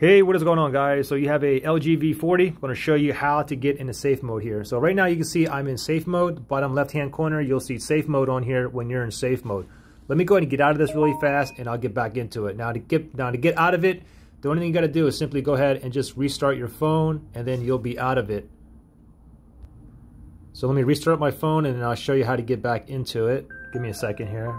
Hey, what is going on guys? So you have a LG V40. I'm going to show you how to get into safe mode here. So right now you can see I'm in safe mode. Bottom left hand corner, you'll see safe mode on here when you're in safe mode. Let me go ahead and get out of this really fast and I'll get back into it. Now to get now to get out of it, the only thing you got to do is simply go ahead and just restart your phone and then you'll be out of it. So let me restart my phone and then I'll show you how to get back into it. Give me a second here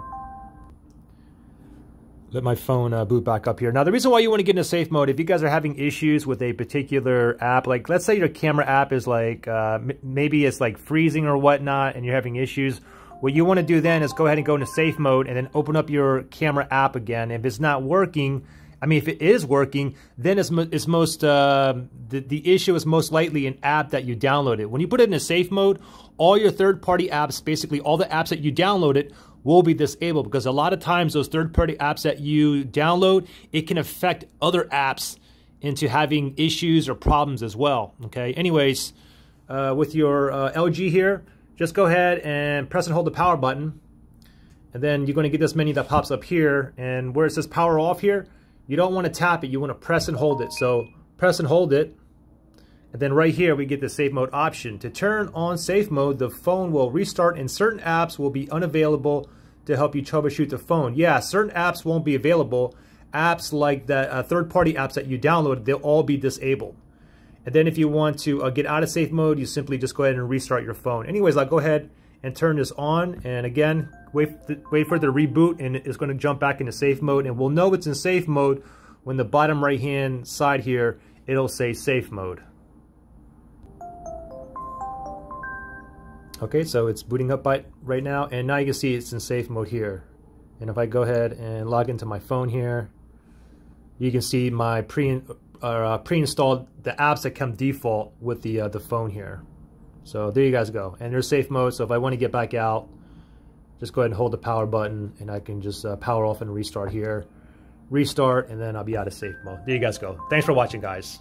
let my phone uh, boot back up here. Now, the reason why you want to get into safe mode, if you guys are having issues with a particular app, like let's say your camera app is like, uh, maybe it's like freezing or whatnot, and you're having issues, what you want to do then is go ahead and go into safe mode and then open up your camera app again. If it's not working, I mean, if it is working, then it's, it's most, uh, the, the issue is most likely an app that you downloaded. When you put it in a safe mode, all your third-party apps, basically all the apps that you downloaded, will be disabled because a lot of times those third-party apps that you download, it can affect other apps into having issues or problems as well. Okay. Anyways, uh, with your uh, LG here, just go ahead and press and hold the power button. And then you're going to get this menu that pops up here. And where it says power off here, you don't want to tap it. You want to press and hold it. So press and hold it. And then right here, we get the safe mode option. To turn on safe mode, the phone will restart and certain apps will be unavailable to help you troubleshoot the phone. Yeah, certain apps won't be available. Apps like the uh, third-party apps that you download, they'll all be disabled. And then if you want to uh, get out of safe mode, you simply just go ahead and restart your phone. Anyways, I'll go ahead and turn this on. And again, wait, wait for to reboot and it's going to jump back into safe mode. And we'll know it's in safe mode when the bottom right-hand side here, it'll say safe mode. Okay, so it's booting up right now, and now you can see it's in safe mode here. And if I go ahead and log into my phone here, you can see my pre uh, pre-installed the apps that come default with the uh, the phone here. So there you guys go, and there's safe mode. So if I want to get back out, just go ahead and hold the power button, and I can just uh, power off and restart here, restart, and then I'll be out of safe mode. There you guys go. Thanks for watching, guys.